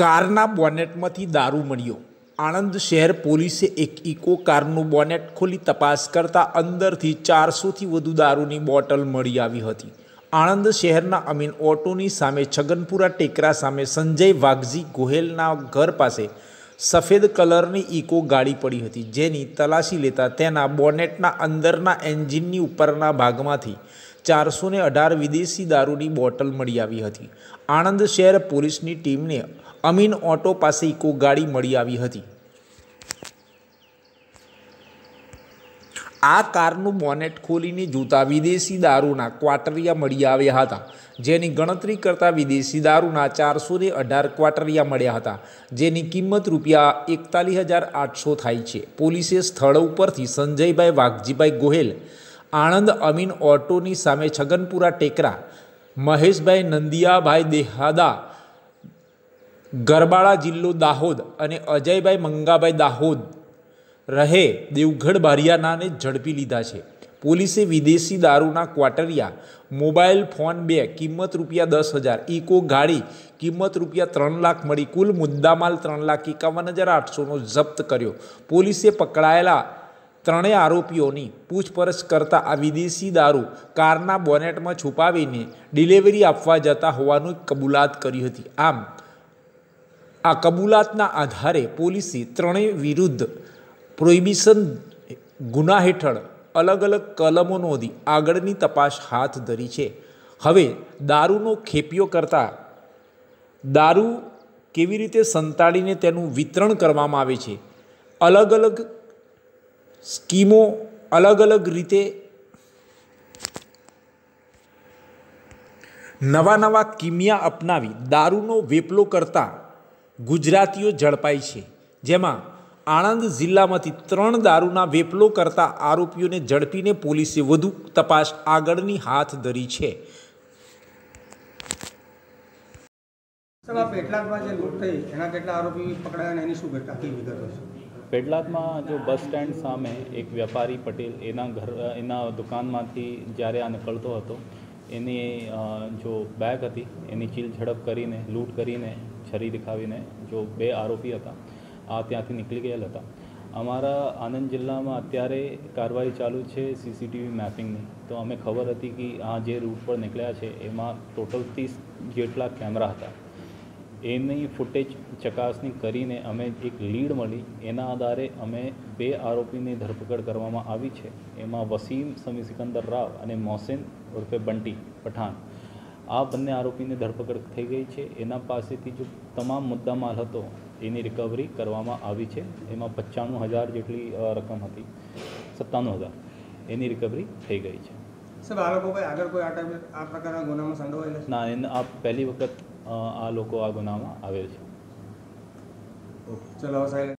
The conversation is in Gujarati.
કારના બોનેટમાંથી દારૂ મળ્યો. આણંદ શહેર પોલીસે એક ઇકો કારનું બોનેટ ખોલી તપાસ કરતા અંદરથી ચારસોથી વધુ દારૂની બોટલ મળી આવી હતી. આણંદ શહેરના અમીન ઓટોની સામે છગનપુરા ટેકરા સામે સંજય વાઘજી ગોહેલના ઘર પાસે સફેદ કલરની ઇકો ગાડી પડી હતી. જેની તલાશી લેતા તેના બોનેટના અંદરના એન્જિનની ઉપરના ભાગમાંથી ચારસોને અઢાર વિદેશી દારૂની બોટલ મળી આવી હતી. આણંદ શહેર પોલીસની ટીમને અમીન ઓટો પાસે ઇકો ગાડી મળી આવી હતી. આ કારનું બોનેટ ખોલીને જોતા વિદેશી દારૂના ક્વાટરિયા મળી આવ્યા હતા, જેની ગણતરી કરતા વિદેશી દારૂના ચારસો ને અઢાર ક્વાટરિયા મળ્યા હતા, જેની કિંમત રૂપિયા એકતાલીસ હજાર આઠસો થાય છે. પોલીસે સ્થળ ઉપરથી સંજયભાઈ વાઘજીભાઈ ગોહેલ, આણંદ અમીન ઓટોની સામે છગનપુરા ટેકરા, મહેશભાઈ નંદિયાભાઈ દેહાદા ગરબાડા જિલ્લો દાહોદ અને અજયભાઈ મંગાભાઈ દાહોદ રહે દેવગઢ બારિયાનાને ઝડપી લીધા છે. પોલીસે વિદેશી દારૂના ક્વાટરિયા, મોબાઈલ ફોન બે, કિંમત રૂપિયા દસ હજાર, ઇકો ગાડી, કિંમત રૂપિયા ત્રણ લાખ મળી, કુલ મુદ્દામાલ ત્રણ લાખ એકાવન હજાર આઠસોનો જપ્ત કર્યો. પોલીસે પકડાયેલા ત્રણેય આરોપીઓની પૂછપરછ કરતા આ વિદેશી દારૂ કારના બોનેટમાં છુપાવીને ડિલિવરી આપવા જતા હોવાનું કબૂલાત કરી હતી. આમ આ કબૂલાતના આધારે પોલીસે ત્રણેય વિરુદ્ધ પ્રોહિબિશન ગુના હેઠળ અલગ અલગ કલમો નોંધી આગળની તપાસ હાથ ધરી છે. હવે દારૂનો ખેપિયો કરતા દારૂ કેવી રીતે સંતાડીને તેનું વિતરણ કરવામાં આવે છે? અલગ અલગ સ્કીમો અલગ અલગ રીતે નવા નવા કિમિયા અપનાવી દારૂનો વેપલો કરતા ગુજરાતીઓ ઝડપાઈ છે. જેમાં આણંદ જિલ્લામાંથી ત્રણ દારૂના વેપલો કરતા આરોપીઓને ઝડપીને પોલીસે વધુ તપાસ આગળની હાથ ધરી છે. પેટલાદમાં જે લૂંટ થઈ એના કેટલા આરોપી પકડાયા અને એની શું ઘટના આખી વિગત હશે પેટલાદમાં જો બસ સ્ટેન્ડ સામે એક વેપારી પટેલ એના ઘર એના દુકાનમાંથી જ્યારે આ નીકળતો હતો એની જો બેગ હતી એની ચીલ ઝડપ કરીને લૂંટ કરીને છરી દેખાવીને જો બે આરોપી હતા, આ ત્યાંથી નીકળી ગયેલા હતા. અમારા આનંદ જિલ્લામાં અત્યારે કાર્યવાહી ચાલુ છે સીસીટીવી મેપિંગની. તો અમે ખબર હતી કે આ જે રૂટ પર નીકળ્યા છે, એમાં ટોટલ ત્રીસ જેટલા કેમેરા હતા. એની ફૂટેજ ચકાસણી કરીને અમે એક લીડ મળી. એના આધારે અમે બે આરોપીની ધરપકડ કરવામાં આવી છે. એમાં વસીમ સમી સિકંદર રાવ અને મોહસિન ઉર્ફે બંટી પઠાણ. આ બંને આરોપીની ધરપકડ થઈ ગઈ છે. એના પાસેથી જો તમામ મુદ્દામાલ હતો એની રિકવરી કરવામાં આવી છે. એમાં પચાણું હજાર જેટલી રકમ હતી. સત્તાણું હજાર. એની રિકવરી થઈ ગઈ છે. સર આ લોકો ભાઈ આગળ કોઈ આ આ પ્રકારના ગુનામાં સંડોવાયેલા ના એને આ પહેલી વખત આ લોકો આ ગુનામાં આવેલ છે. ચલો સાહેબ.